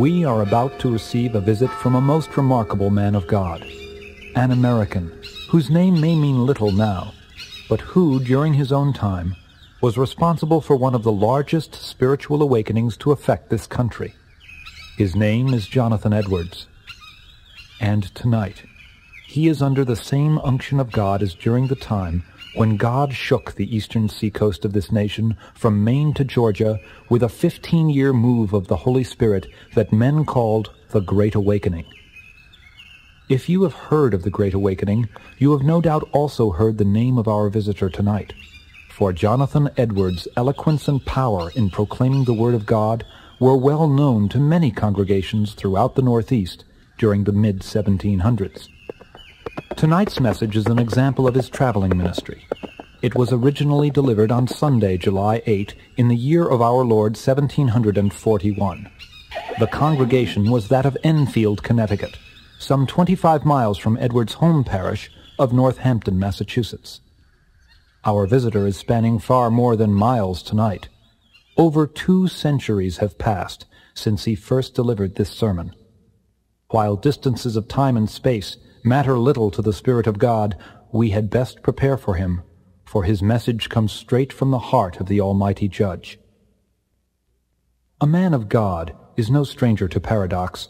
we are about to receive a visit from a most remarkable man of God, an American, whose name may mean little now, but who, during his own time, was responsible for one of the largest spiritual awakenings to affect this country. His name is Jonathan Edwards. And tonight, he is under the same unction of God as during the time when God shook the eastern seacoast of this nation from Maine to Georgia with a 15-year move of the Holy Spirit that men called the Great Awakening. If you have heard of the Great Awakening, you have no doubt also heard the name of our visitor tonight. For Jonathan Edwards' eloquence and power in proclaiming the Word of God were well known to many congregations throughout the Northeast during the mid-1700s. Tonight's message is an example of his traveling ministry. It was originally delivered on Sunday, July 8, in the year of our Lord 1741. The congregation was that of Enfield, Connecticut, some 25 miles from Edwards' home parish of Northampton, Massachusetts. Our visitor is spanning far more than miles tonight. Over two centuries have passed since he first delivered this sermon. While distances of time and space matter little to the Spirit of God, we had best prepare for him, for his message comes straight from the heart of the Almighty Judge. A man of God is no stranger to paradox,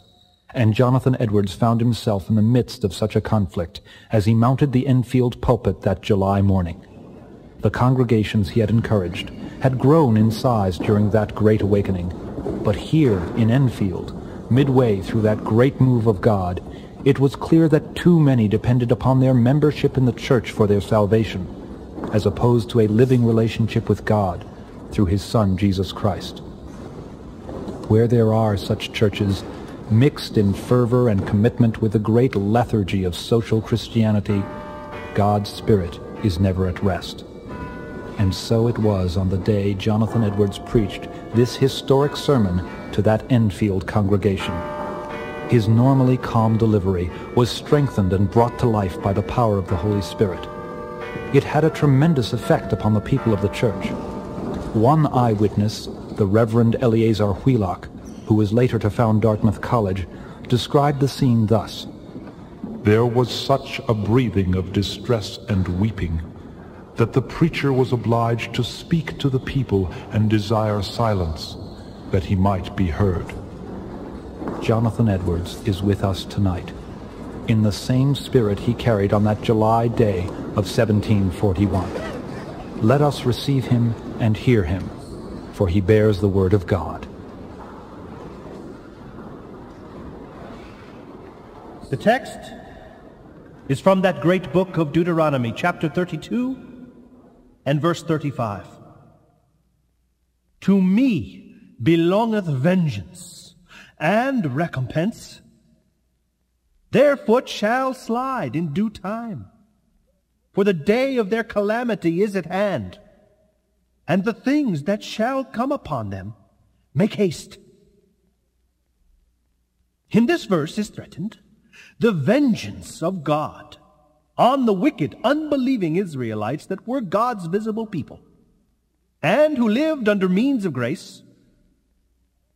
and Jonathan Edwards found himself in the midst of such a conflict as he mounted the Enfield pulpit that July morning. The congregations he had encouraged had grown in size during that great awakening, but here in Enfield, midway through that great move of God, it was clear that too many depended upon their membership in the church for their salvation, as opposed to a living relationship with God through his Son, Jesus Christ. Where there are such churches, mixed in fervor and commitment with the great lethargy of social Christianity, God's Spirit is never at rest. And so it was on the day Jonathan Edwards preached this historic sermon to that Enfield congregation. His normally calm delivery was strengthened and brought to life by the power of the Holy Spirit. It had a tremendous effect upon the people of the church. One eyewitness, the Reverend Eleazar Wheelock, who was later to found Dartmouth College, described the scene thus. There was such a breathing of distress and weeping that the preacher was obliged to speak to the people and desire silence, that he might be heard. Jonathan Edwards is with us tonight, in the same spirit he carried on that July day of 1741. Let us receive him and hear him, for he bears the word of God. The text is from that great book of Deuteronomy, chapter 32 and verse 35. To me belongeth vengeance and recompense. Their foot shall slide in due time, for the day of their calamity is at hand, and the things that shall come upon them make haste. In this verse is threatened the vengeance of God on the wicked, unbelieving Israelites that were God's visible people, and who lived under means of grace,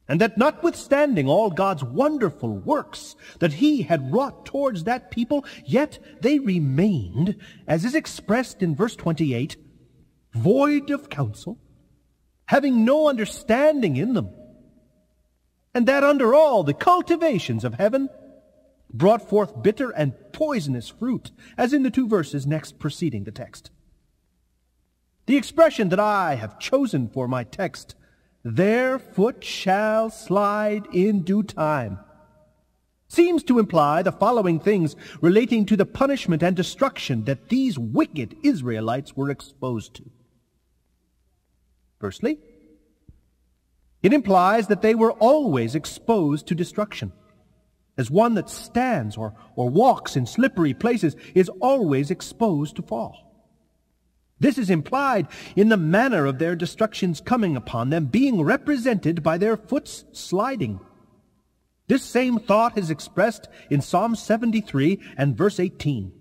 and that notwithstanding all God's wonderful works that he had wrought towards that people, yet they remained, as is expressed in verse 28, void of counsel, having no understanding in them, and that under all the cultivations of heaven brought forth bitter and poisonous fruit, as in the two verses next preceding the text. The expression that I have chosen for my text their foot shall slide in due time, seems to imply the following things relating to the punishment and destruction that these wicked Israelites were exposed to. Firstly, it implies that they were always exposed to destruction, as one that stands or, or walks in slippery places is always exposed to fall. This is implied in the manner of their destructions coming upon them, being represented by their foot's sliding. This same thought is expressed in Psalm 73 and verse 18.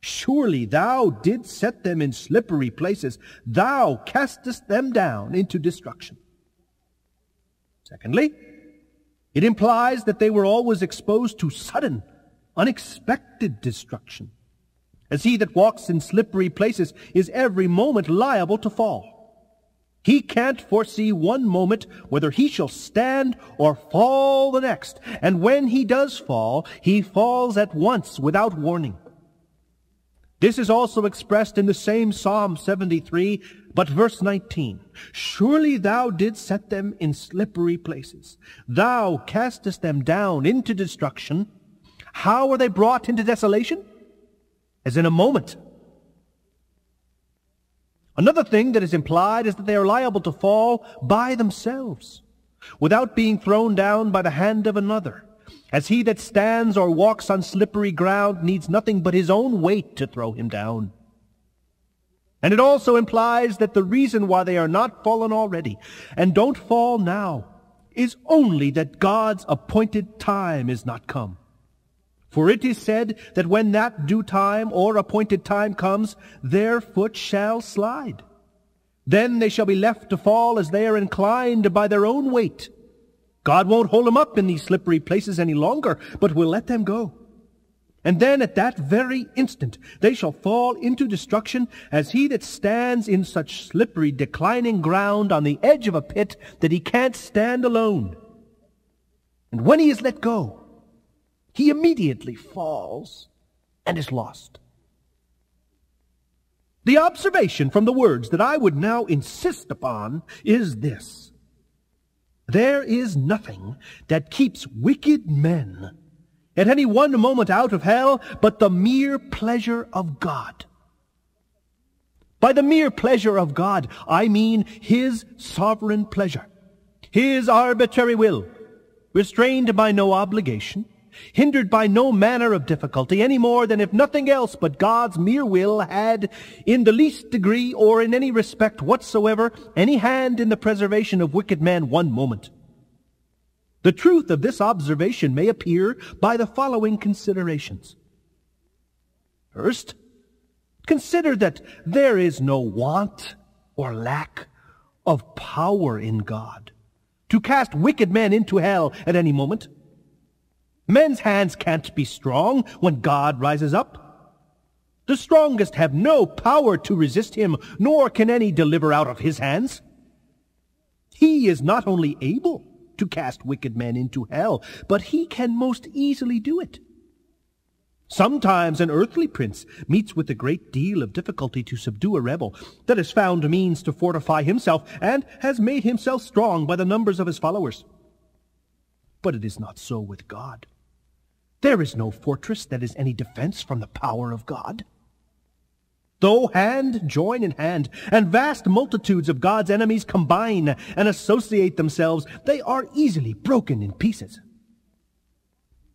Surely thou didst set them in slippery places. Thou castest them down into destruction. Secondly, It implies that they were always exposed to sudden, unexpected destruction, as he that walks in slippery places is every moment liable to fall. He can't foresee one moment whether he shall stand or fall the next, and when he does fall, he falls at once without warning. This is also expressed in the same Psalm 73, but verse 19. Surely thou didst set them in slippery places. Thou castest them down into destruction. How are they brought into desolation? As in a moment. Another thing that is implied is that they are liable to fall by themselves, without being thrown down by the hand of another, as he that stands or walks on slippery ground needs nothing but his own weight to throw him down. And it also implies that the reason why they are not fallen already, and don't fall now, is only that God's appointed time is not come. For it is said that when that due time or appointed time comes, their foot shall slide. Then they shall be left to fall as they are inclined by their own weight. God won't hold them up in these slippery places any longer, but will let them go. And then at that very instant they shall fall into destruction as he that stands in such slippery declining ground on the edge of a pit that he can't stand alone. And when he is let go, he immediately falls and is lost. The observation from the words that I would now insist upon is this. There is nothing that keeps wicked men at any one moment out of hell but the mere pleasure of God. By the mere pleasure of God, I mean His sovereign pleasure, His arbitrary will, restrained by no obligation, hindered by no manner of difficulty, any more than if nothing else but God's mere will had, in the least degree or in any respect whatsoever, any hand in the preservation of wicked men one moment. The truth of this observation may appear by the following considerations. First, consider that there is no want or lack of power in God to cast wicked men into hell at any moment. Men's hands can't be strong when God rises up. The strongest have no power to resist him, nor can any deliver out of his hands. He is not only able to cast wicked men into hell, but he can most easily do it. Sometimes an earthly prince meets with a great deal of difficulty to subdue a rebel that has found means to fortify himself and has made himself strong by the numbers of his followers. But it is not so with God. There is no fortress that is any defense from the power of God. Though hand join in hand, and vast multitudes of God's enemies combine and associate themselves, they are easily broken in pieces.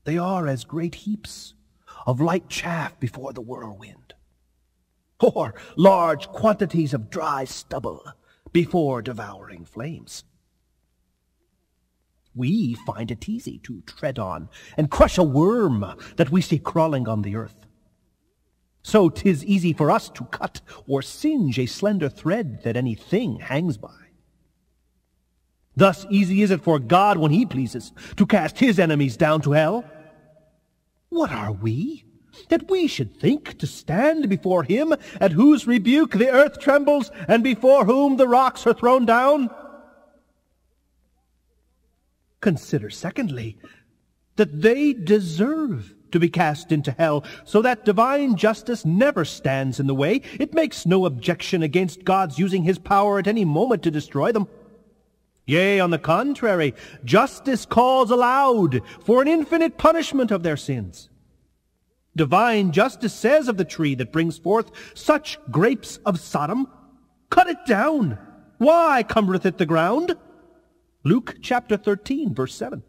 They are as great heaps of light chaff before the whirlwind, or large quantities of dry stubble before devouring flames we find it easy to tread on and crush a worm that we see crawling on the earth. So 'tis easy for us to cut or singe a slender thread that any thing hangs by. Thus easy is it for God when he pleases to cast his enemies down to hell. What are we, that we should think to stand before him at whose rebuke the earth trembles and before whom the rocks are thrown down? Consider, secondly, that they deserve to be cast into hell, so that divine justice never stands in the way. It makes no objection against God's using his power at any moment to destroy them. Yea, on the contrary, justice calls aloud for an infinite punishment of their sins. Divine justice says of the tree that brings forth such grapes of Sodom, Cut it down. Why cumbereth it the ground? Luke chapter 13, verse 7.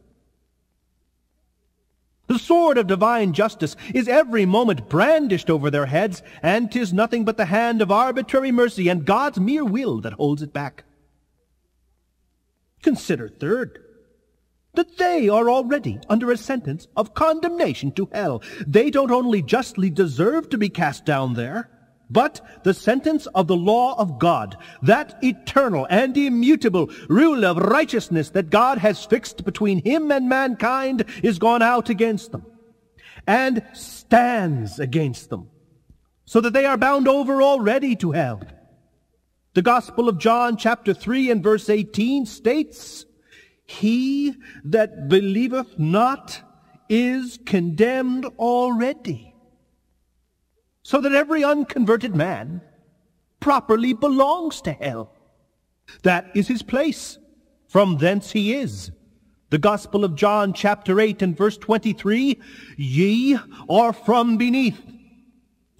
The sword of divine justice is every moment brandished over their heads, and 'tis nothing but the hand of arbitrary mercy and God's mere will that holds it back. Consider third, that they are already under a sentence of condemnation to hell. They don't only justly deserve to be cast down there, but the sentence of the law of God, that eternal and immutable rule of righteousness that God has fixed between him and mankind is gone out against them and stands against them, so that they are bound over already to hell. The Gospel of John chapter 3 and verse 18 states, He that believeth not is condemned already so that every unconverted man properly belongs to hell. That is his place. From thence he is. The Gospel of John chapter 8 and verse 23, Ye are from beneath,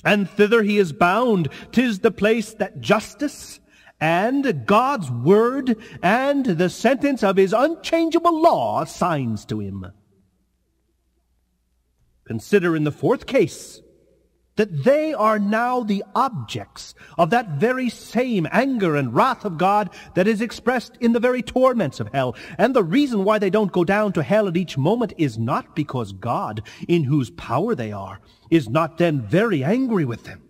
and thither he is bound. Tis the place that justice and God's word and the sentence of his unchangeable law assigns to him. Consider in the fourth case, that they are now the objects of that very same anger and wrath of God that is expressed in the very torments of hell. And the reason why they don't go down to hell at each moment is not because God, in whose power they are, is not then very angry with them,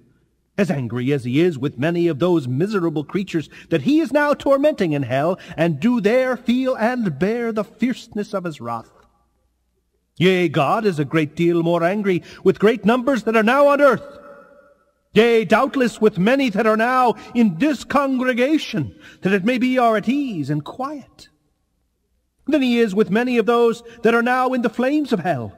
as angry as he is with many of those miserable creatures that he is now tormenting in hell, and do there feel and bear the fierceness of his wrath. Yea, God is a great deal more angry with great numbers that are now on earth. Yea, doubtless with many that are now in this congregation, that it may be are at ease and quiet, than he is with many of those that are now in the flames of hell.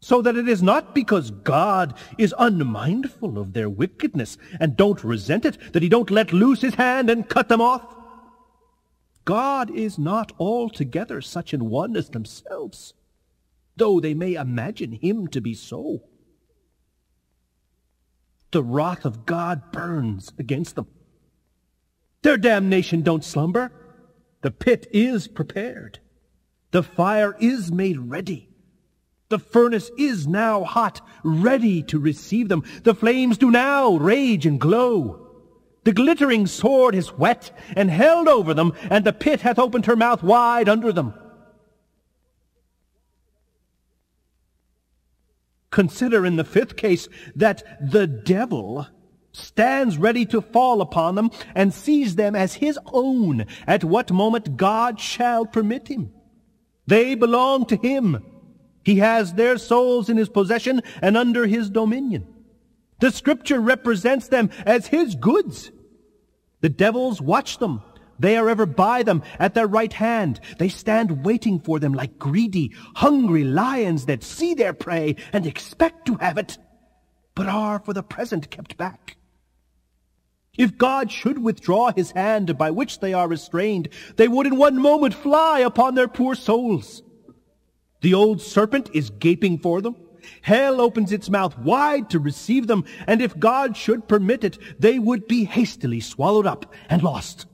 So that it is not because God is unmindful of their wickedness and don't resent it, that he don't let loose his hand and cut them off. God is not altogether such an one as themselves though they may imagine him to be so. The wrath of God burns against them. Their damnation don't slumber. The pit is prepared. The fire is made ready. The furnace is now hot, ready to receive them. The flames do now rage and glow. The glittering sword is wet and held over them, and the pit hath opened her mouth wide under them. Consider in the fifth case that the devil stands ready to fall upon them and sees them as his own at what moment God shall permit him. They belong to him. He has their souls in his possession and under his dominion. The scripture represents them as his goods. The devils watch them they are ever by them at their right hand. They stand waiting for them like greedy, hungry lions that see their prey and expect to have it, but are for the present kept back. If God should withdraw his hand by which they are restrained, they would in one moment fly upon their poor souls. The old serpent is gaping for them. Hell opens its mouth wide to receive them, and if God should permit it, they would be hastily swallowed up and lost.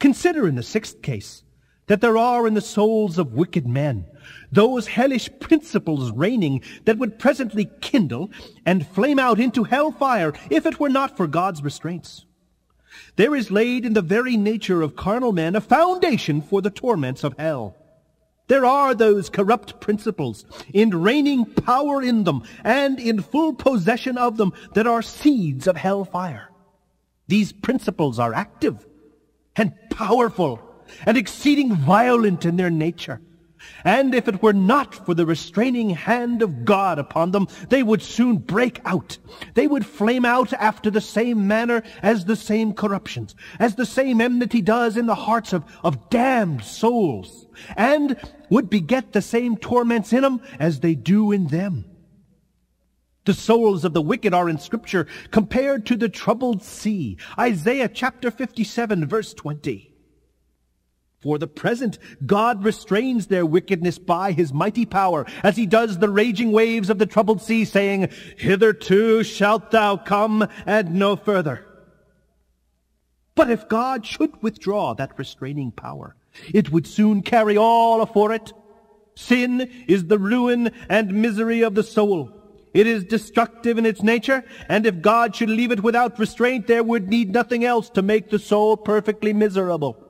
Consider in the sixth case that there are in the souls of wicked men those hellish principles reigning that would presently kindle and flame out into hell fire if it were not for God's restraints. There is laid in the very nature of carnal men a foundation for the torments of hell. There are those corrupt principles in reigning power in them and in full possession of them that are seeds of hell fire. These principles are active and powerful and exceeding violent in their nature. And if it were not for the restraining hand of God upon them, they would soon break out. They would flame out after the same manner as the same corruptions, as the same enmity does in the hearts of, of damned souls, and would beget the same torments in them as they do in them. The souls of the wicked are in scripture compared to the troubled sea. Isaiah chapter 57 verse 20. For the present, God restrains their wickedness by his mighty power, as he does the raging waves of the troubled sea, saying, Hitherto shalt thou come, and no further. But if God should withdraw that restraining power, it would soon carry all afore it. Sin is the ruin and misery of the soul. It is destructive in its nature, and if God should leave it without restraint, there would need nothing else to make the soul perfectly miserable.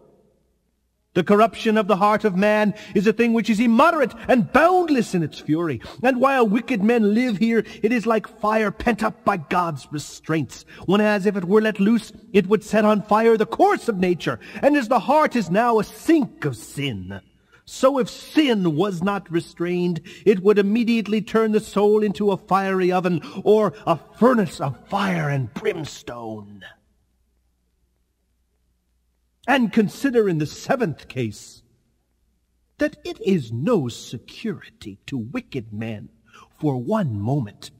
The corruption of the heart of man is a thing which is immoderate and boundless in its fury. And while wicked men live here, it is like fire pent up by God's restraints. When as if it were let loose, it would set on fire the course of nature. And as the heart is now a sink of sin, so if sin was not restrained, it would immediately turn the soul into a fiery oven or a furnace of fire and brimstone. And consider in the seventh case that it is no security to wicked men for one moment,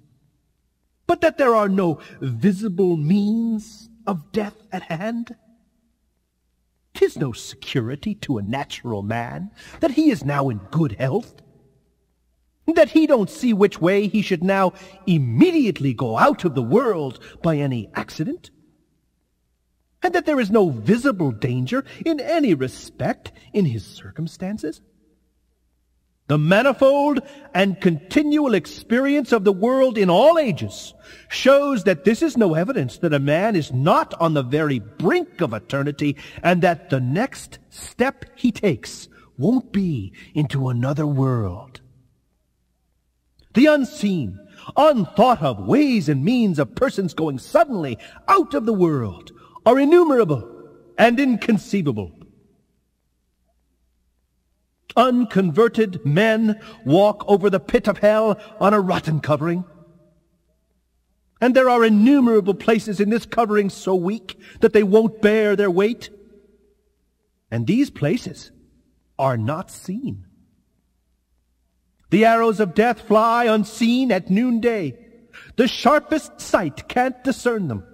but that there are no visible means of death at hand. Tis no security to a natural man that he is now in good health, that he don't see which way he should now immediately go out of the world by any accident and that there is no visible danger in any respect in his circumstances? The manifold and continual experience of the world in all ages shows that this is no evidence that a man is not on the very brink of eternity and that the next step he takes won't be into another world. The unseen, unthought of ways and means of persons going suddenly out of the world are innumerable and inconceivable. Unconverted men walk over the pit of hell on a rotten covering. And there are innumerable places in this covering so weak that they won't bear their weight. And these places are not seen. The arrows of death fly unseen at noonday. The sharpest sight can't discern them.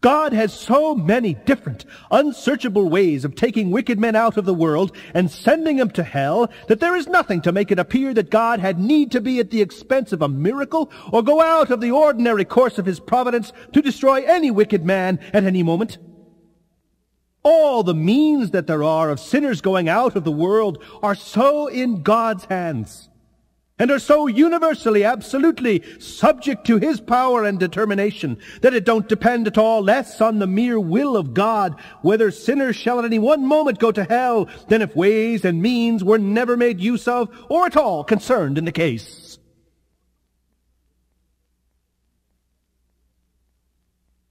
God has so many different, unsearchable ways of taking wicked men out of the world and sending them to hell that there is nothing to make it appear that God had need to be at the expense of a miracle or go out of the ordinary course of his providence to destroy any wicked man at any moment. All the means that there are of sinners going out of the world are so in God's hands and are so universally, absolutely subject to his power and determination that it don't depend at all less on the mere will of God whether sinners shall at any one moment go to hell than if ways and means were never made use of or at all concerned in the case.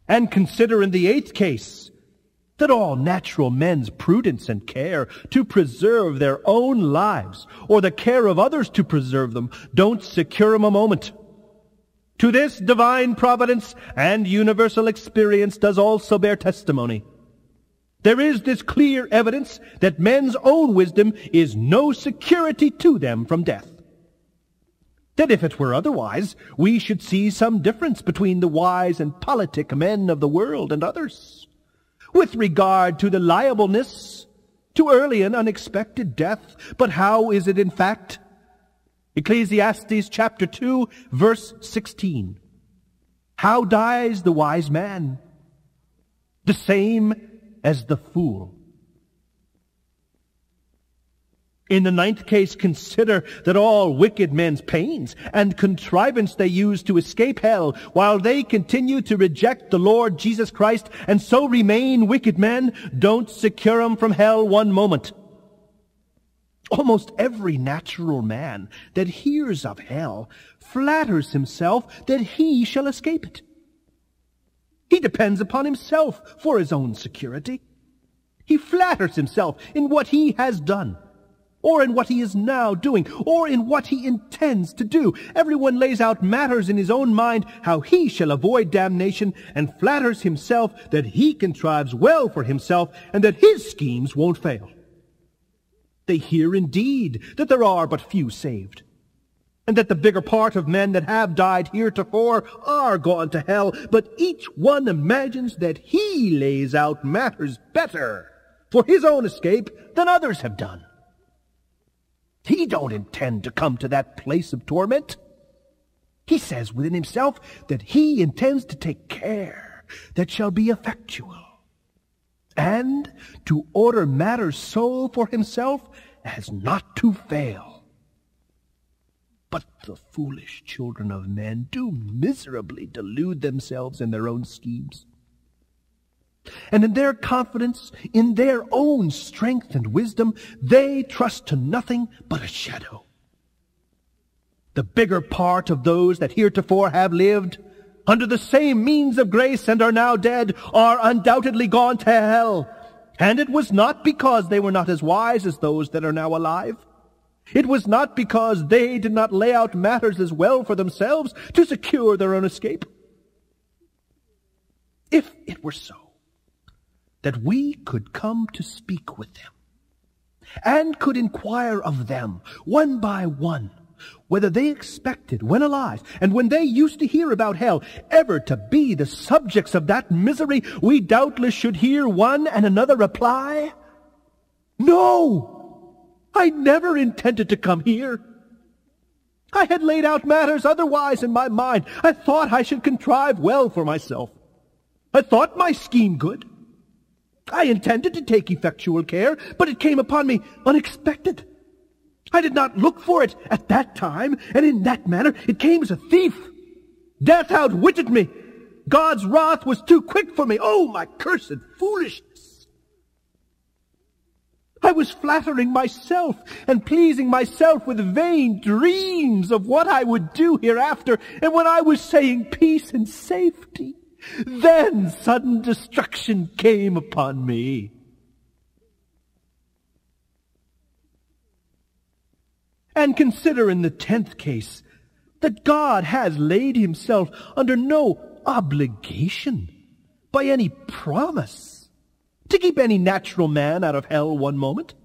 And consider in the eighth case that all natural men's prudence and care to preserve their own lives, or the care of others to preserve them, don't secure them a moment. To this divine providence and universal experience does also bear testimony. There is this clear evidence that men's own wisdom is no security to them from death. That if it were otherwise, we should see some difference between the wise and politic men of the world and others with regard to the liableness to early and unexpected death. But how is it in fact? Ecclesiastes chapter 2 verse 16. How dies the wise man? The same as the fool. In the ninth case, consider that all wicked men's pains and contrivance they use to escape hell, while they continue to reject the Lord Jesus Christ and so remain wicked men, don't secure them from hell one moment. Almost every natural man that hears of hell flatters himself that he shall escape it. He depends upon himself for his own security. He flatters himself in what he has done or in what he is now doing, or in what he intends to do. Everyone lays out matters in his own mind how he shall avoid damnation, and flatters himself that he contrives well for himself, and that his schemes won't fail. They hear indeed that there are but few saved, and that the bigger part of men that have died heretofore are gone to hell, but each one imagines that he lays out matters better for his own escape than others have done. He don't intend to come to that place of torment. He says within himself that he intends to take care that shall be effectual, and to order matters so for himself as not to fail. But the foolish children of men do miserably delude themselves in their own schemes. And in their confidence, in their own strength and wisdom, they trust to nothing but a shadow. The bigger part of those that heretofore have lived under the same means of grace and are now dead are undoubtedly gone to hell. And it was not because they were not as wise as those that are now alive. It was not because they did not lay out matters as well for themselves to secure their own escape. If it were so, that we could come to speak with them, and could inquire of them, one by one, whether they expected, when alive, and when they used to hear about hell, ever to be the subjects of that misery, we doubtless should hear one and another reply, No! I never intended to come here. I had laid out matters otherwise in my mind. I thought I should contrive well for myself. I thought my scheme good. I intended to take effectual care, but it came upon me unexpected. I did not look for it at that time, and in that manner it came as a thief. Death outwitted me. God's wrath was too quick for me. Oh, my cursed foolishness. I was flattering myself and pleasing myself with vain dreams of what I would do hereafter, and when I was saying peace and safety, then sudden destruction came upon me. And consider in the tenth case that God has laid himself under no obligation by any promise to keep any natural man out of hell one moment.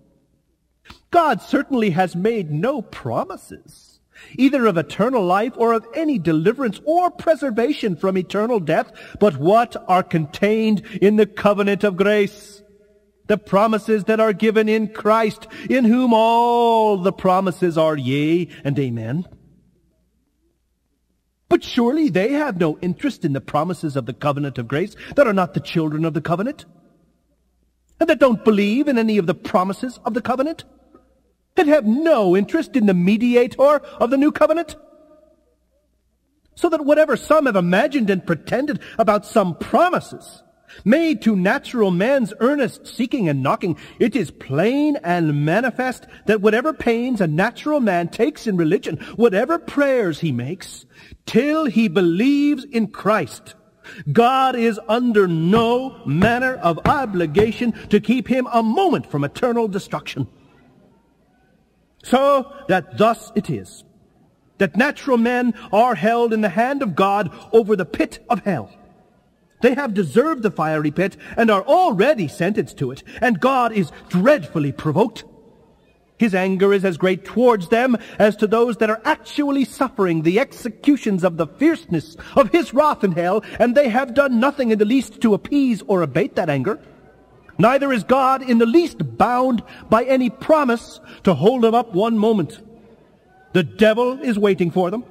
God certainly has made no promises either of eternal life or of any deliverance or preservation from eternal death, but what are contained in the covenant of grace. The promises that are given in Christ, in whom all the promises are yea and amen. But surely they have no interest in the promises of the covenant of grace that are not the children of the covenant, and that don't believe in any of the promises of the covenant and have no interest in the mediator of the new covenant? So that whatever some have imagined and pretended about some promises made to natural man's earnest seeking and knocking, it is plain and manifest that whatever pains a natural man takes in religion, whatever prayers he makes, till he believes in Christ, God is under no manner of obligation to keep him a moment from eternal destruction. So that thus it is, that natural men are held in the hand of God over the pit of hell. They have deserved the fiery pit and are already sentenced to it, and God is dreadfully provoked. His anger is as great towards them as to those that are actually suffering the executions of the fierceness of his wrath in hell, and they have done nothing in the least to appease or abate that anger. Neither is God in the least bound by any promise to hold them up one moment. The devil is waiting for them.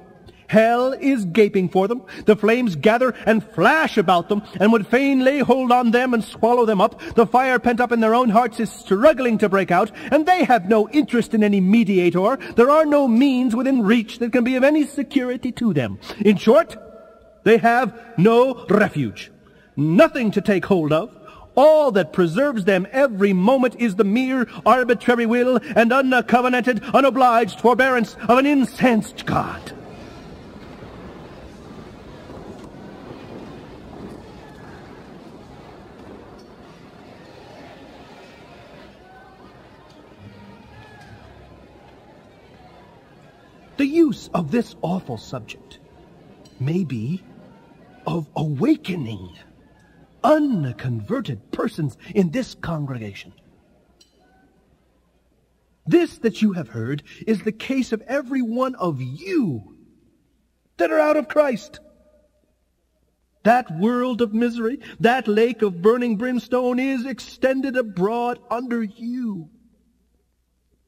Hell is gaping for them. The flames gather and flash about them, and would fain lay hold on them and swallow them up. The fire pent up in their own hearts is struggling to break out, and they have no interest in any mediator. There are no means within reach that can be of any security to them. In short, they have no refuge, nothing to take hold of, all that preserves them every moment is the mere arbitrary will and uncovenanted, unobliged forbearance of an incensed God. The use of this awful subject may be of awakening unconverted persons in this congregation. This that you have heard is the case of every one of you that are out of Christ. That world of misery, that lake of burning brimstone is extended abroad under you.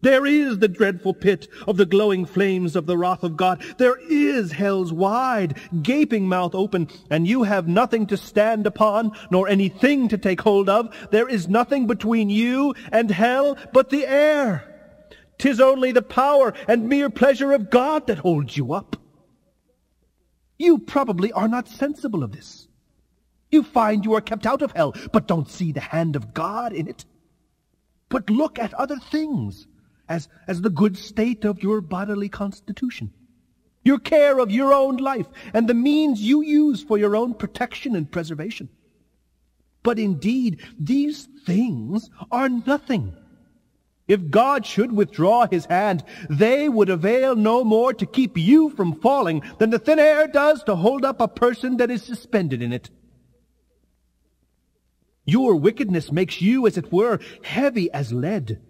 There is the dreadful pit of the glowing flames of the wrath of God. There is hell's wide, gaping mouth open, and you have nothing to stand upon, nor anything to take hold of. There is nothing between you and hell but the air. Tis only the power and mere pleasure of God that holds you up. You probably are not sensible of this. You find you are kept out of hell, but don't see the hand of God in it. But look at other things as, as the good state of your bodily constitution, your care of your own life, and the means you use for your own protection and preservation. But indeed, these things are nothing. If God should withdraw his hand, they would avail no more to keep you from falling than the thin air does to hold up a person that is suspended in it. Your wickedness makes you, as it were, heavy as lead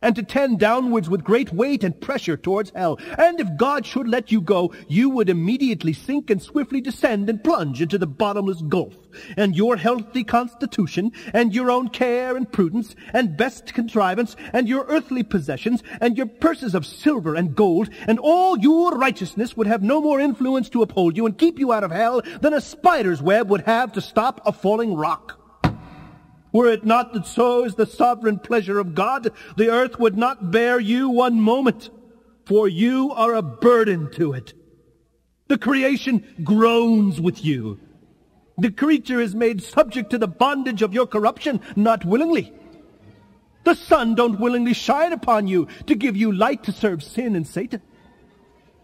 and to tend downwards with great weight and pressure towards hell. And if God should let you go, you would immediately sink and swiftly descend and plunge into the bottomless gulf. And your healthy constitution, and your own care and prudence, and best contrivance, and your earthly possessions, and your purses of silver and gold, and all your righteousness would have no more influence to uphold you and keep you out of hell than a spider's web would have to stop a falling rock. Were it not that so is the sovereign pleasure of God, the earth would not bear you one moment, for you are a burden to it. The creation groans with you. The creature is made subject to the bondage of your corruption, not willingly. The sun don't willingly shine upon you to give you light to serve sin and Satan.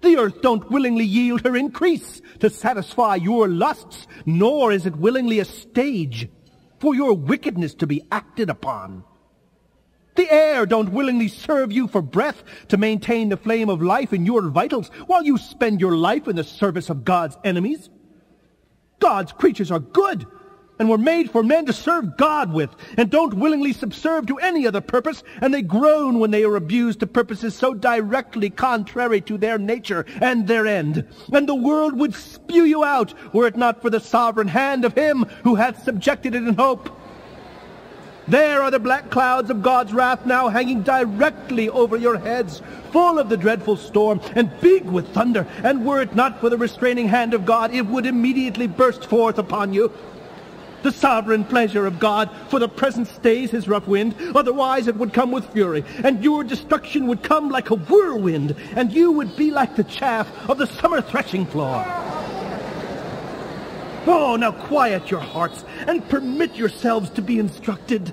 The earth don't willingly yield her increase to satisfy your lusts, nor is it willingly a stage for your wickedness to be acted upon. The air don't willingly serve you for breath to maintain the flame of life in your vitals while you spend your life in the service of God's enemies. God's creatures are good and were made for men to serve God with, and don't willingly subserve to any other purpose, and they groan when they are abused to purposes so directly contrary to their nature and their end. And the world would spew you out, were it not for the sovereign hand of him who hath subjected it in hope. There are the black clouds of God's wrath now hanging directly over your heads, full of the dreadful storm, and big with thunder, and were it not for the restraining hand of God, it would immediately burst forth upon you the sovereign pleasure of God for the present stays his rough wind, otherwise it would come with fury, and your destruction would come like a whirlwind, and you would be like the chaff of the summer threshing floor. Oh, now quiet your hearts and permit yourselves to be instructed.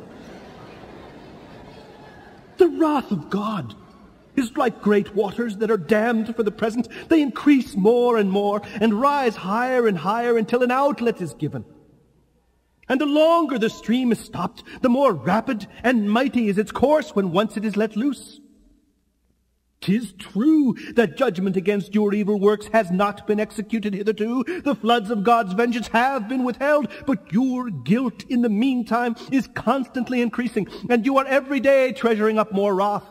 The wrath of God is like great waters that are dammed for the present. They increase more and more and rise higher and higher until an outlet is given. And the longer the stream is stopped, the more rapid and mighty is its course when once it is let loose. Tis true that judgment against your evil works has not been executed hitherto. The floods of God's vengeance have been withheld, but your guilt in the meantime is constantly increasing, and you are every day treasuring up more wrath.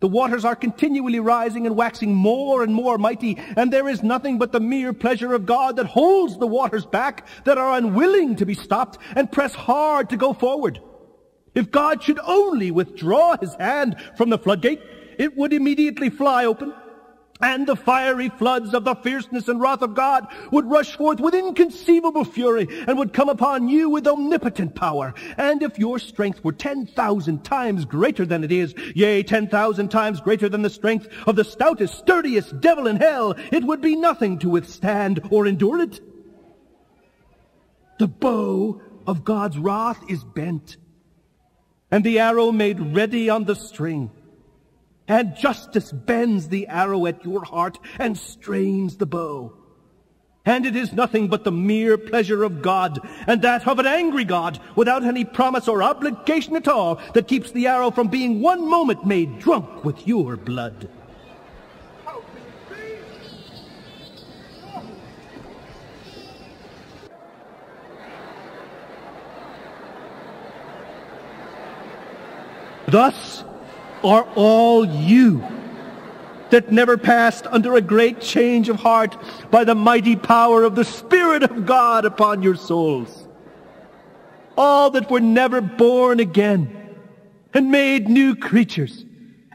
The waters are continually rising and waxing more and more mighty, and there is nothing but the mere pleasure of God that holds the waters back that are unwilling to be stopped and press hard to go forward. If God should only withdraw his hand from the floodgate, it would immediately fly open, and the fiery floods of the fierceness and wrath of God would rush forth with inconceivable fury and would come upon you with omnipotent power. And if your strength were ten thousand times greater than it is, yea, ten thousand times greater than the strength of the stoutest, sturdiest devil in hell, it would be nothing to withstand or endure it. The bow of God's wrath is bent, and the arrow made ready on the string. And justice bends the arrow at your heart and strains the bow. And it is nothing but the mere pleasure of God, and that of an angry God, without any promise or obligation at all, that keeps the arrow from being one moment made drunk with your blood. Thus, are all you that never passed under a great change of heart by the mighty power of the Spirit of God upon your souls. All that were never born again and made new creatures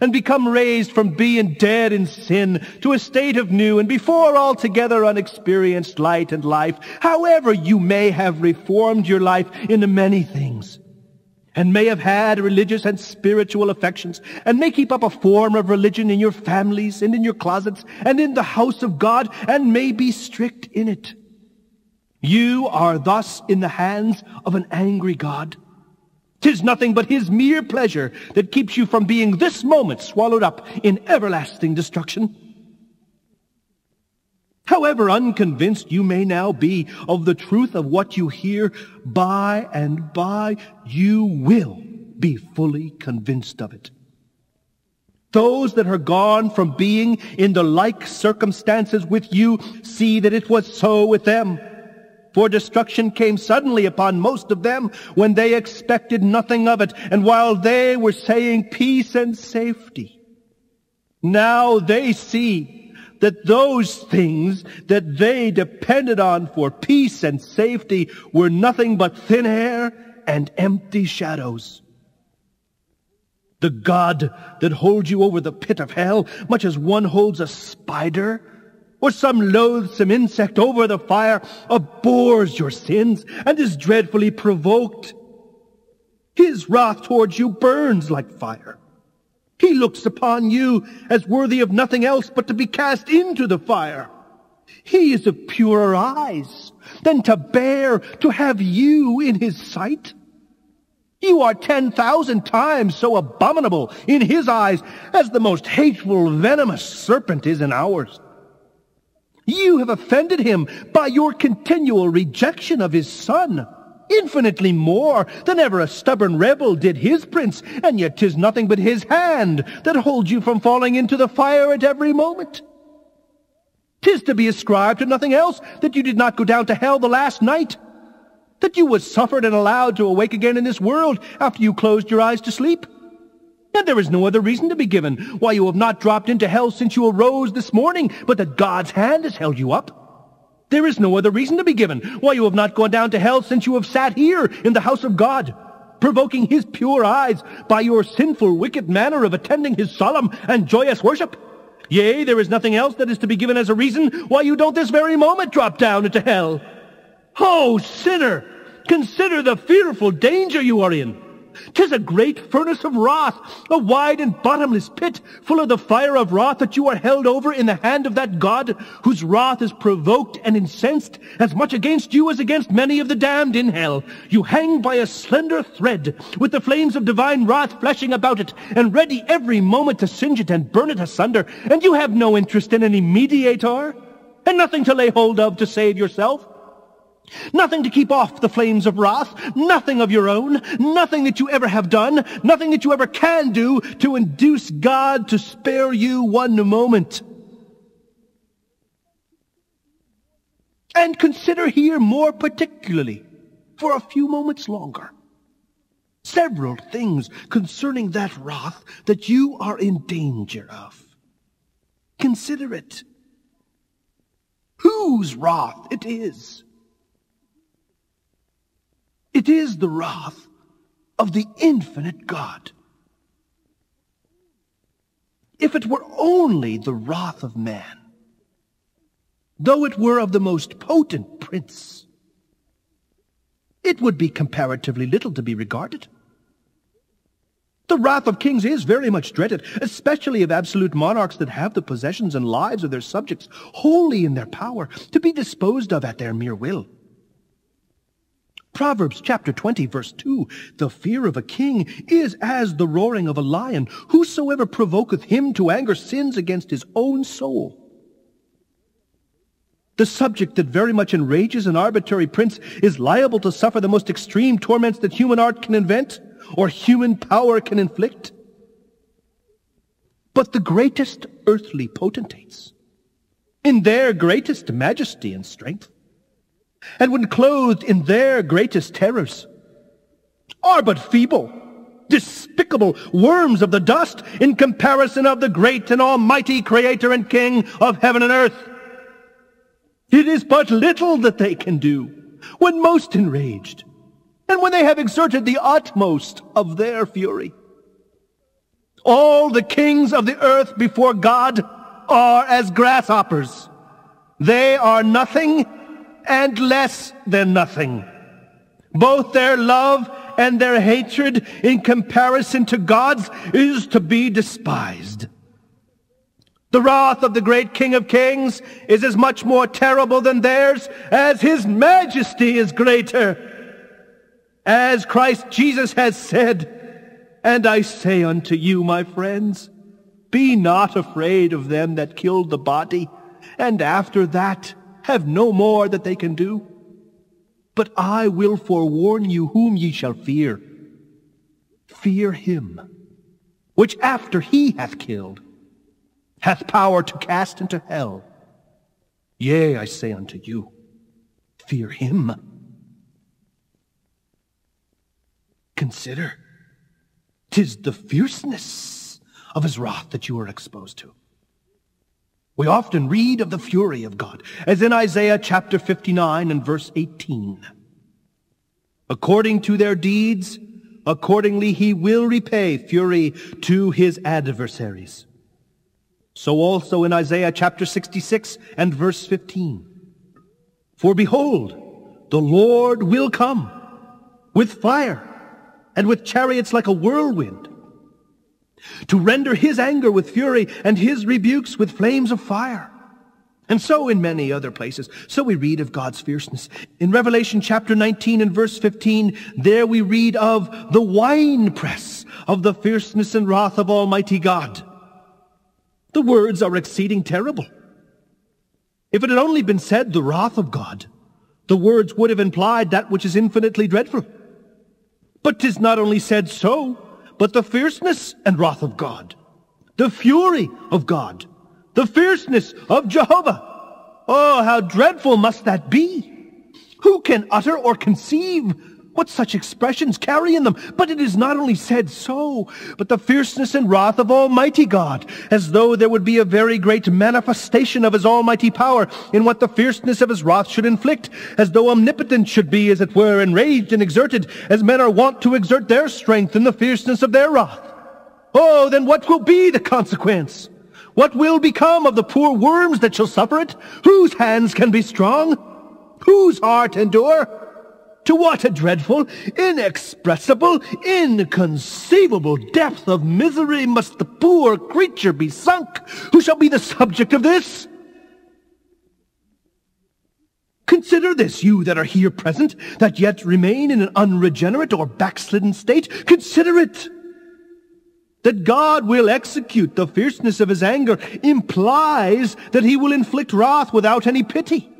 and become raised from being dead in sin to a state of new and before altogether unexperienced light and life, however you may have reformed your life into many things and may have had religious and spiritual affections, and may keep up a form of religion in your families and in your closets and in the house of God, and may be strict in it. You are thus in the hands of an angry God. Tis nothing but his mere pleasure that keeps you from being this moment swallowed up in everlasting destruction. However unconvinced you may now be of the truth of what you hear, by and by you will be fully convinced of it. Those that are gone from being in the like circumstances with you see that it was so with them. For destruction came suddenly upon most of them when they expected nothing of it, and while they were saying peace and safety. Now they see that those things that they depended on for peace and safety were nothing but thin air and empty shadows. The God that holds you over the pit of hell, much as one holds a spider, or some loathsome insect over the fire abhors your sins and is dreadfully provoked. His wrath towards you burns like fire. He looks upon you as worthy of nothing else but to be cast into the fire. He is of purer eyes than to bear to have you in his sight. You are ten thousand times so abominable in his eyes as the most hateful, venomous serpent is in ours. You have offended him by your continual rejection of his son, infinitely more than ever a stubborn rebel did his prince, and yet 'tis nothing but his hand that holds you from falling into the fire at every moment. 'Tis to be ascribed to nothing else that you did not go down to hell the last night, that you was suffered and allowed to awake again in this world after you closed your eyes to sleep. And there is no other reason to be given why you have not dropped into hell since you arose this morning, but that God's hand has held you up. There is no other reason to be given why you have not gone down to hell since you have sat here in the house of God, provoking his pure eyes by your sinful, wicked manner of attending his solemn and joyous worship. Yea, there is nothing else that is to be given as a reason why you don't this very moment drop down into hell. Oh, sinner, consider the fearful danger you are in. 'Tis a great furnace of wrath, a wide and bottomless pit, full of the fire of wrath that you are held over in the hand of that God, whose wrath is provoked and incensed as much against you as against many of the damned in hell. You hang by a slender thread, with the flames of divine wrath flashing about it, and ready every moment to singe it and burn it asunder, and you have no interest in any mediator, and nothing to lay hold of to save yourself. Nothing to keep off the flames of wrath, nothing of your own, nothing that you ever have done, nothing that you ever can do to induce God to spare you one moment. And consider here more particularly, for a few moments longer, several things concerning that wrath that you are in danger of. Consider it. Whose wrath it is it is the wrath of the infinite God. If it were only the wrath of man, though it were of the most potent prince, it would be comparatively little to be regarded. The wrath of kings is very much dreaded, especially of absolute monarchs that have the possessions and lives of their subjects wholly in their power, to be disposed of at their mere will. Proverbs chapter 20 verse 2, the fear of a king is as the roaring of a lion. Whosoever provoketh him to anger sins against his own soul. The subject that very much enrages an arbitrary prince is liable to suffer the most extreme torments that human art can invent or human power can inflict. But the greatest earthly potentates, in their greatest majesty and strength, and when clothed in their greatest terrors, are but feeble, despicable worms of the dust in comparison of the great and almighty creator and king of heaven and earth. It is but little that they can do when most enraged and when they have exerted the utmost of their fury. All the kings of the earth before God are as grasshoppers. They are nothing and less than nothing. Both their love and their hatred in comparison to God's is to be despised. The wrath of the great King of Kings is as much more terrible than theirs as his majesty is greater. As Christ Jesus has said, And I say unto you, my friends, be not afraid of them that killed the body, and after that have no more that they can do. But I will forewarn you whom ye shall fear. Fear him, which after he hath killed, hath power to cast into hell. Yea, I say unto you, fear him. Consider, tis the fierceness of his wrath that you are exposed to. We often read of the fury of God, as in Isaiah chapter 59 and verse 18. According to their deeds, accordingly he will repay fury to his adversaries. So also in Isaiah chapter 66 and verse 15. For behold, the Lord will come with fire and with chariots like a whirlwind to render his anger with fury and his rebukes with flames of fire. And so in many other places. So we read of God's fierceness. In Revelation chapter 19 and verse 15, there we read of the winepress of the fierceness and wrath of Almighty God. The words are exceeding terrible. If it had only been said the wrath of God, the words would have implied that which is infinitely dreadful. But 'tis not only said so, but the fierceness and wrath of God, the fury of God, the fierceness of Jehovah. Oh, how dreadful must that be! Who can utter or conceive what such expressions carry in them. But it is not only said so, but the fierceness and wrath of Almighty God, as though there would be a very great manifestation of his almighty power in what the fierceness of his wrath should inflict, as though omnipotence should be, as it were, enraged and exerted, as men are wont to exert their strength in the fierceness of their wrath. Oh, then what will be the consequence? What will become of the poor worms that shall suffer it? Whose hands can be strong? Whose heart endure? To what a dreadful, inexpressible, inconceivable depth of misery must the poor creature be sunk who shall be the subject of this? Consider this, you that are here present, that yet remain in an unregenerate or backslidden state. Consider it. That God will execute the fierceness of his anger implies that he will inflict wrath without any pity.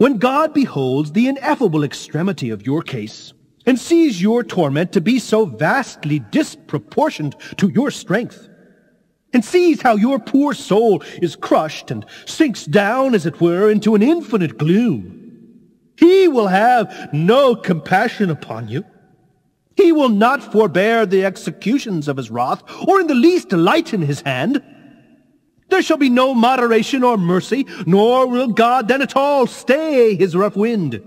When God beholds the ineffable extremity of your case, and sees your torment to be so vastly disproportioned to your strength, and sees how your poor soul is crushed and sinks down, as it were, into an infinite gloom, he will have no compassion upon you. He will not forbear the executions of his wrath, or in the least lighten his hand. There shall be no moderation or mercy, nor will God then at all stay his rough wind.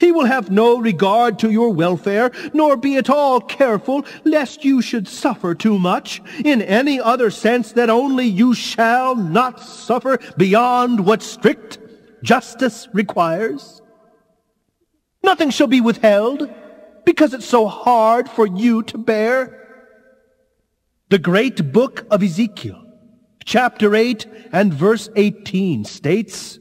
He will have no regard to your welfare, nor be at all careful lest you should suffer too much, in any other sense that only you shall not suffer beyond what strict justice requires. Nothing shall be withheld, because it's so hard for you to bear. The great book of Ezekiel chapter 8 and verse 18 states,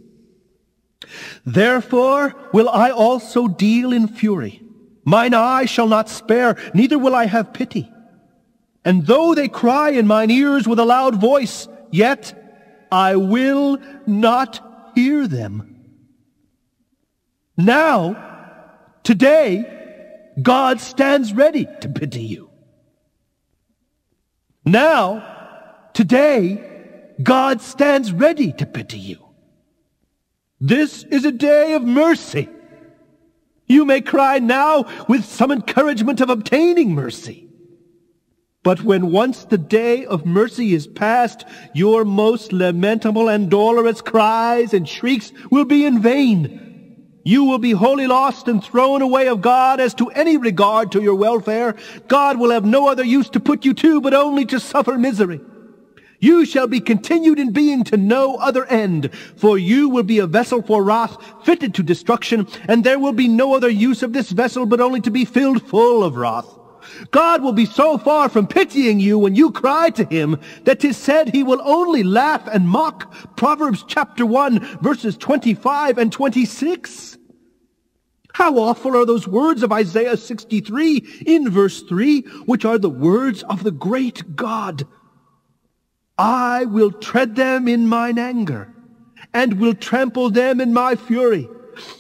Therefore will I also deal in fury. Mine eye shall not spare, neither will I have pity. And though they cry in mine ears with a loud voice, yet I will not hear them. Now, today, God stands ready to pity you. Now, today, God stands ready to pity you. This is a day of mercy. You may cry now with some encouragement of obtaining mercy. But when once the day of mercy is past, your most lamentable and dolorous cries and shrieks will be in vain. You will be wholly lost and thrown away of God as to any regard to your welfare. God will have no other use to put you to but only to suffer misery. You shall be continued in being to no other end, for you will be a vessel for wrath, fitted to destruction, and there will be no other use of this vessel but only to be filled full of wrath. God will be so far from pitying you when you cry to him that 'tis said he will only laugh and mock. Proverbs chapter 1 verses 25 and 26. How awful are those words of Isaiah 63 in verse 3, which are the words of the great God. I will tread them in mine anger, and will trample them in my fury,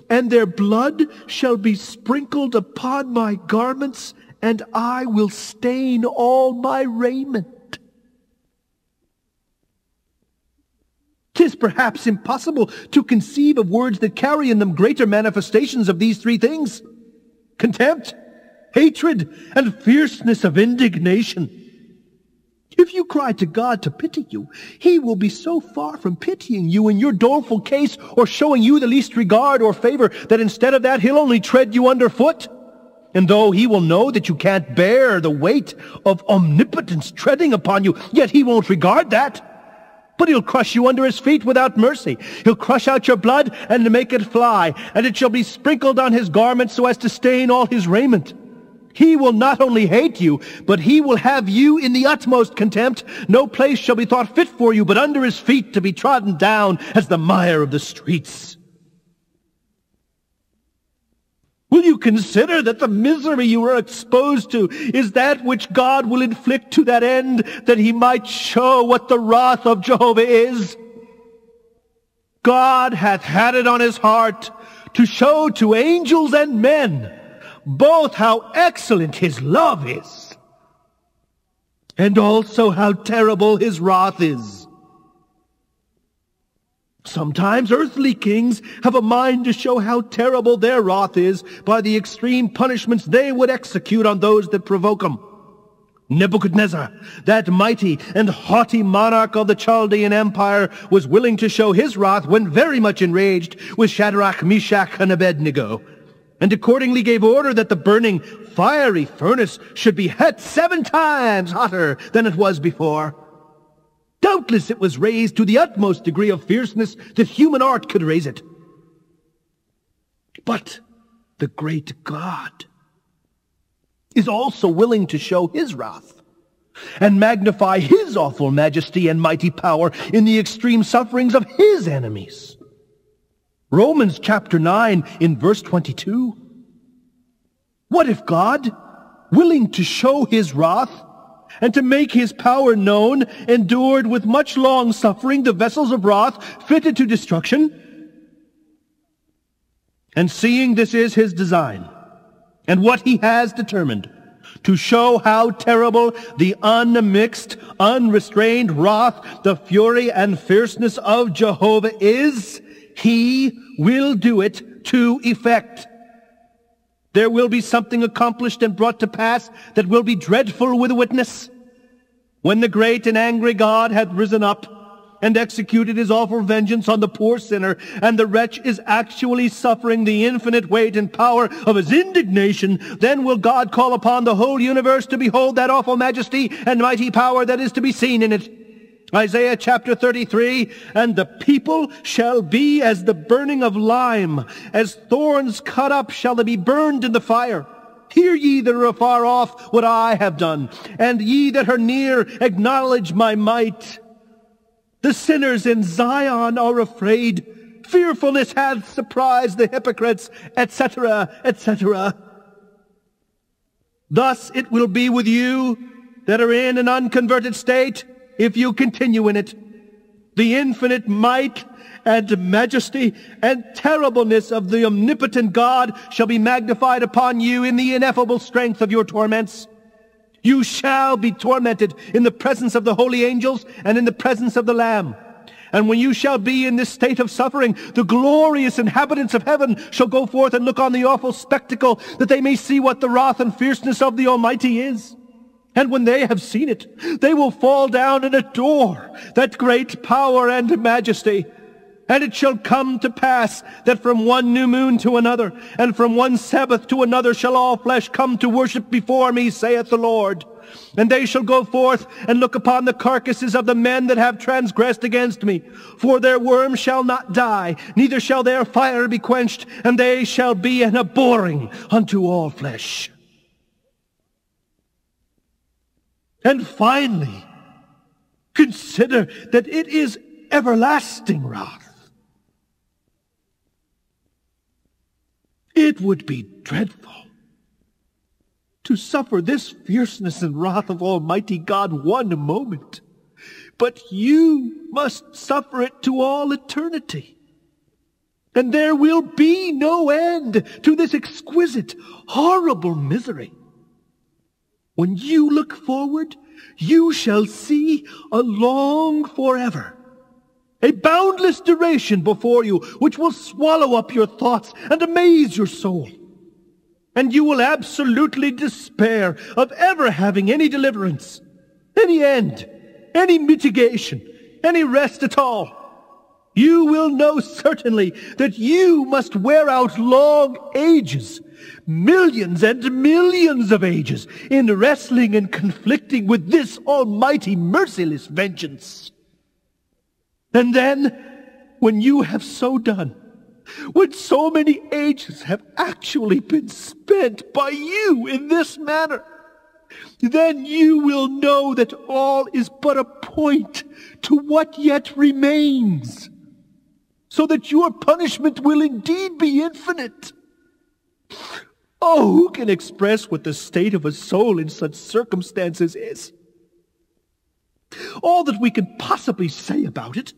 and their blood shall be sprinkled upon my garments, and I will stain all my raiment. Tis perhaps impossible to conceive of words that carry in them greater manifestations of these three things. Contempt, hatred, and fierceness of indignation. If you cry to God to pity you, he will be so far from pitying you in your doleful case or showing you the least regard or favor that instead of that he'll only tread you underfoot. And though he will know that you can't bear the weight of omnipotence treading upon you, yet he won't regard that. But he'll crush you under his feet without mercy. He'll crush out your blood and make it fly, and it shall be sprinkled on his garments so as to stain all his raiment. He will not only hate you, but he will have you in the utmost contempt. No place shall be thought fit for you, but under his feet to be trodden down as the mire of the streets. Will you consider that the misery you are exposed to is that which God will inflict to that end, that he might show what the wrath of Jehovah is? God hath had it on his heart to show to angels and men both how excellent his love is, and also how terrible his wrath is. Sometimes earthly kings have a mind to show how terrible their wrath is by the extreme punishments they would execute on those that provoke them. Nebuchadnezzar, that mighty and haughty monarch of the Chaldean Empire, was willing to show his wrath when very much enraged with Shadrach, Meshach, and Abednego, and accordingly gave order that the burning, fiery furnace should be het seven times hotter than it was before. Doubtless it was raised to the utmost degree of fierceness that human art could raise it. But the great God is also willing to show his wrath and magnify his awful majesty and mighty power in the extreme sufferings of his enemies. Romans chapter 9 in verse 22. What if God, willing to show his wrath, and to make his power known, endured with much long suffering the vessels of wrath fitted to destruction. And seeing this is his design, and what he has determined, to show how terrible the unmixed, unrestrained wrath, the fury and fierceness of Jehovah is, he will do it to effect. There will be something accomplished and brought to pass that will be dreadful with a witness. When the great and angry God hath risen up and executed his awful vengeance on the poor sinner, and the wretch is actually suffering the infinite weight and power of his indignation, then will God call upon the whole universe to behold that awful majesty and mighty power that is to be seen in it. Isaiah chapter 33, and the people shall be as the burning of lime, as thorns cut up shall they be burned in the fire. Hear ye that are afar off what I have done, and ye that are near acknowledge my might. The sinners in Zion are afraid. Fearfulness hath surprised the hypocrites, etc., etc. Thus it will be with you that are in an unconverted state if you continue in it. The infinite might and majesty and terribleness of the omnipotent God shall be magnified upon you in the ineffable strength of your torments. You shall be tormented in the presence of the holy angels and in the presence of the Lamb. And when you shall be in this state of suffering, the glorious inhabitants of heaven shall go forth and look on the awful spectacle, that they may see what the wrath and fierceness of the Almighty is. And when they have seen it, they will fall down and adore that great power and majesty. And it shall come to pass that from one new moon to another, and from one Sabbath to another shall all flesh come to worship before me, saith the Lord. And they shall go forth and look upon the carcasses of the men that have transgressed against me. For their worm shall not die, neither shall their fire be quenched, and they shall be an abhorring unto all flesh. And finally, consider that it is everlasting wrath. It would be dreadful to suffer this fierceness and wrath of Almighty God one moment, but you must suffer it to all eternity. And there will be no end to this exquisite, horrible misery. When you look forward, you shall see a long forever, a boundless duration before you, which will swallow up your thoughts and amaze your soul. And you will absolutely despair of ever having any deliverance, any end, any mitigation, any rest at all. You will know certainly that you must wear out long ages, millions and millions of ages, in wrestling and conflicting with this almighty merciless vengeance. And then, when you have so done, when so many ages have actually been spent by you in this manner, then you will know that all is but a point to what yet remains so that your punishment will indeed be infinite. Oh, who can express what the state of a soul in such circumstances is? All that we can possibly say about it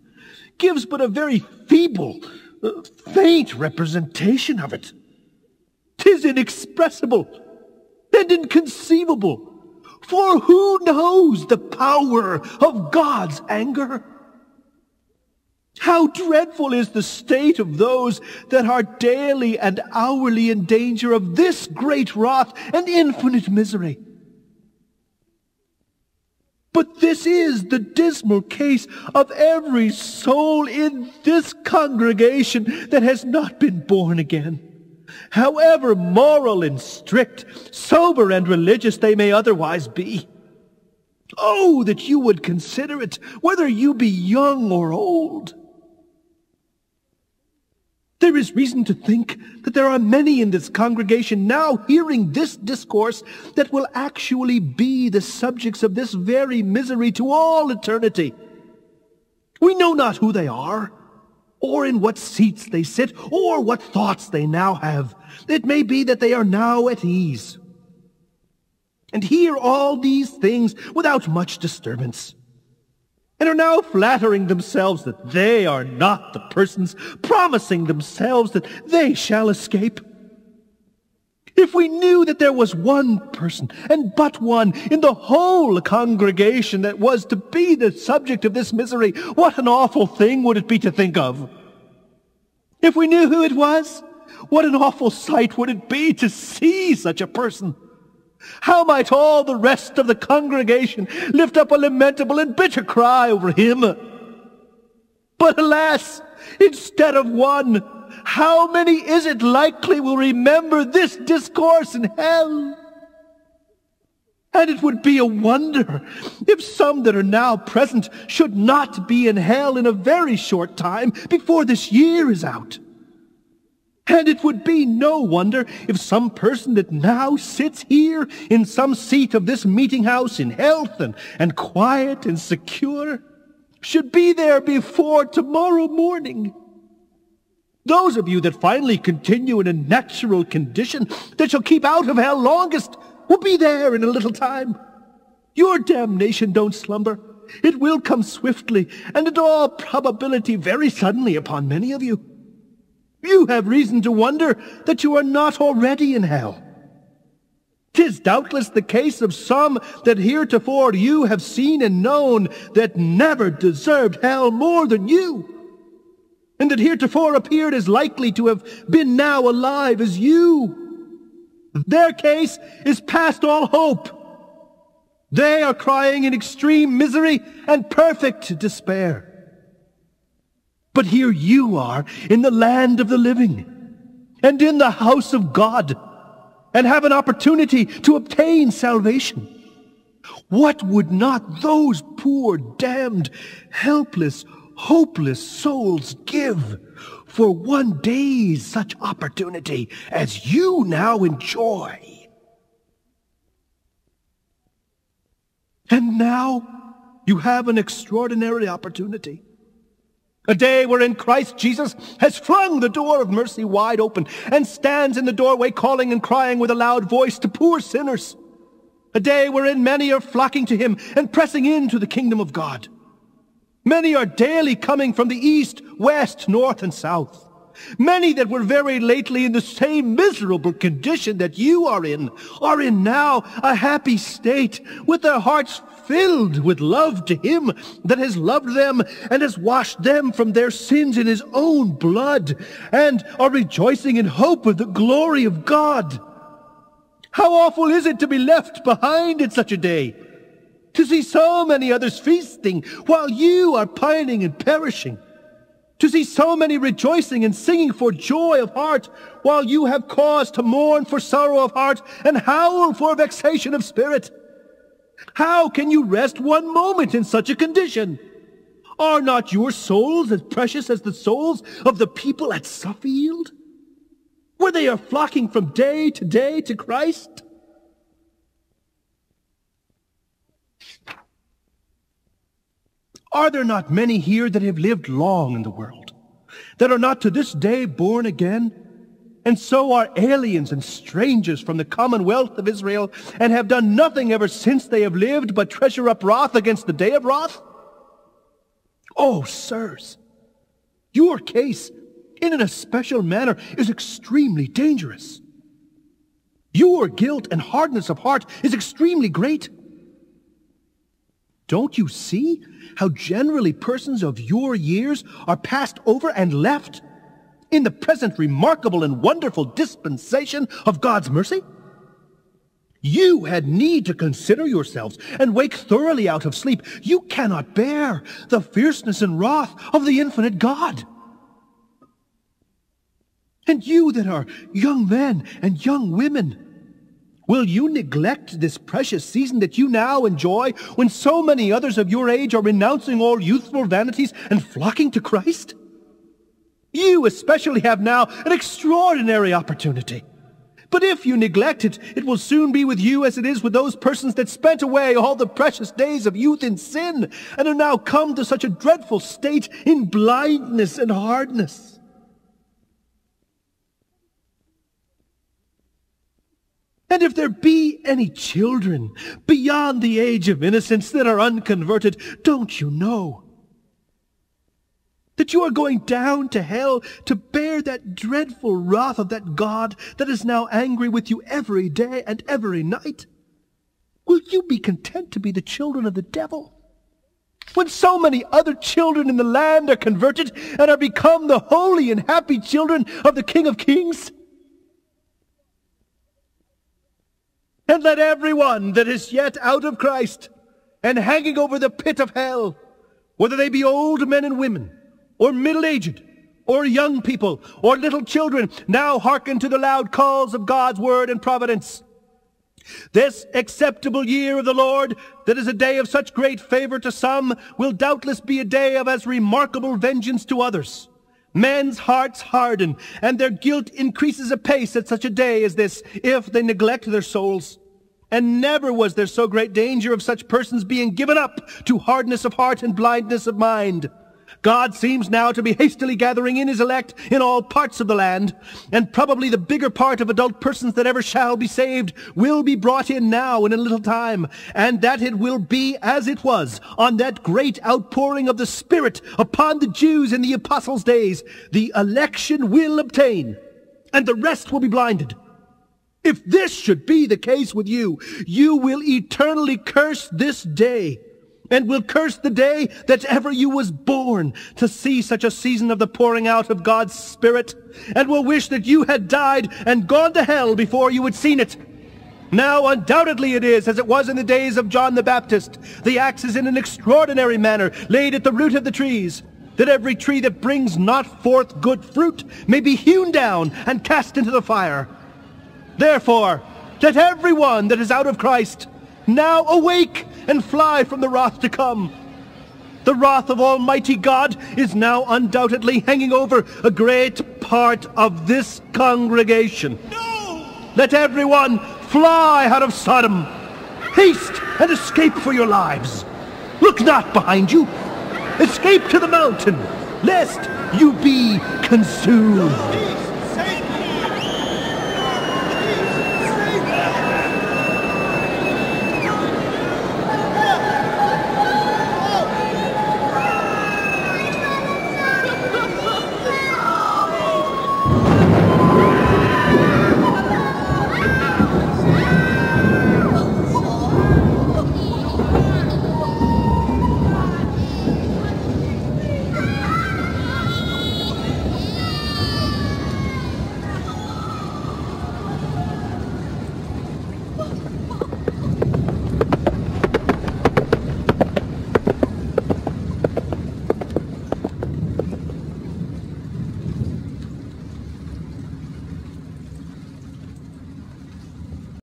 gives but a very feeble, uh, faint representation of it. Tis inexpressible and inconceivable, for who knows the power of God's anger? How dreadful is the state of those that are daily and hourly in danger of this great wrath and infinite misery. But this is the dismal case of every soul in this congregation that has not been born again. However moral and strict, sober and religious they may otherwise be. Oh, that you would consider it, whether you be young or old. There is reason to think that there are many in this congregation now hearing this discourse that will actually be the subjects of this very misery to all eternity. We know not who they are, or in what seats they sit, or what thoughts they now have. It may be that they are now at ease, and hear all these things without much disturbance and are now flattering themselves that they are not the persons, promising themselves that they shall escape. If we knew that there was one person, and but one, in the whole congregation that was to be the subject of this misery, what an awful thing would it be to think of? If we knew who it was, what an awful sight would it be to see such a person? How might all the rest of the congregation lift up a lamentable and bitter cry over him? But alas, instead of one, how many is it likely will remember this discourse in hell? And it would be a wonder if some that are now present should not be in hell in a very short time before this year is out. And it would be no wonder if some person that now sits here in some seat of this meeting house in health and, and quiet and secure should be there before tomorrow morning. Those of you that finally continue in a natural condition that shall keep out of hell longest will be there in a little time. Your damnation don't slumber. It will come swiftly and in all probability very suddenly upon many of you. You have reason to wonder that you are not already in hell. Tis doubtless the case of some that heretofore you have seen and known that never deserved hell more than you, and that heretofore appeared as likely to have been now alive as you. Their case is past all hope. They are crying in extreme misery and perfect despair. But here you are in the land of the living and in the house of God and have an opportunity to obtain salvation. What would not those poor, damned, helpless, hopeless souls give for one day's such opportunity as you now enjoy? And now you have an extraordinary opportunity. A day wherein Christ Jesus has flung the door of mercy wide open and stands in the doorway calling and crying with a loud voice to poor sinners. A day wherein many are flocking to him and pressing into the kingdom of God. Many are daily coming from the east, west, north, and south. Many that were very lately in the same miserable condition that you are in, are in now a happy state, with their hearts filled with love to him that has loved them and has washed them from their sins in his own blood, and are rejoicing in hope of the glory of God. How awful is it to be left behind in such a day? To see so many others feasting while you are pining and perishing. To see so many rejoicing and singing for joy of heart while you have cause to mourn for sorrow of heart and howl for vexation of spirit. How can you rest one moment in such a condition? Are not your souls as precious as the souls of the people at Suffield? Where they are flocking from day to day to Christ? Are there not many here that have lived long in the world, that are not to this day born again, and so are aliens and strangers from the commonwealth of Israel, and have done nothing ever since they have lived but treasure up wrath against the day of wrath? Oh, sirs, your case, in an especial manner, is extremely dangerous. Your guilt and hardness of heart is extremely great. Don't you see how generally persons of your years are passed over and left in the present remarkable and wonderful dispensation of God's mercy? You had need to consider yourselves and wake thoroughly out of sleep. You cannot bear the fierceness and wrath of the infinite God. And you that are young men and young women, Will you neglect this precious season that you now enjoy when so many others of your age are renouncing all youthful vanities and flocking to Christ? You especially have now an extraordinary opportunity. But if you neglect it, it will soon be with you as it is with those persons that spent away all the precious days of youth in sin and are now come to such a dreadful state in blindness and hardness. And if there be any children beyond the age of innocence that are unconverted, don't you know that you are going down to hell to bear that dreadful wrath of that God that is now angry with you every day and every night? Will you be content to be the children of the devil? When so many other children in the land are converted and are become the holy and happy children of the King of Kings? And let everyone that is yet out of Christ and hanging over the pit of hell, whether they be old men and women, or middle-aged, or young people, or little children, now hearken to the loud calls of God's word and providence. This acceptable year of the Lord, that is a day of such great favor to some, will doubtless be a day of as remarkable vengeance to others. Men's hearts harden, and their guilt increases apace at such a day as this, if they neglect their souls. And never was there so great danger of such persons being given up to hardness of heart and blindness of mind. God seems now to be hastily gathering in his elect in all parts of the land, and probably the bigger part of adult persons that ever shall be saved will be brought in now in a little time, and that it will be as it was on that great outpouring of the Spirit upon the Jews in the apostles' days. The election will obtain, and the rest will be blinded. If this should be the case with you, you will eternally curse this day and will curse the day that ever you was born to see such a season of the pouring out of God's Spirit, and will wish that you had died and gone to hell before you had seen it. Now undoubtedly it is as it was in the days of John the Baptist. The axe is in an extraordinary manner laid at the root of the trees, that every tree that brings not forth good fruit may be hewn down and cast into the fire. Therefore, let every one that is out of Christ now awake and fly from the wrath to come. The wrath of Almighty God is now undoubtedly hanging over a great part of this congregation. No! Let everyone fly out of Sodom. Haste! and escape for your lives. Look not behind you. Escape to the mountain, lest you be consumed.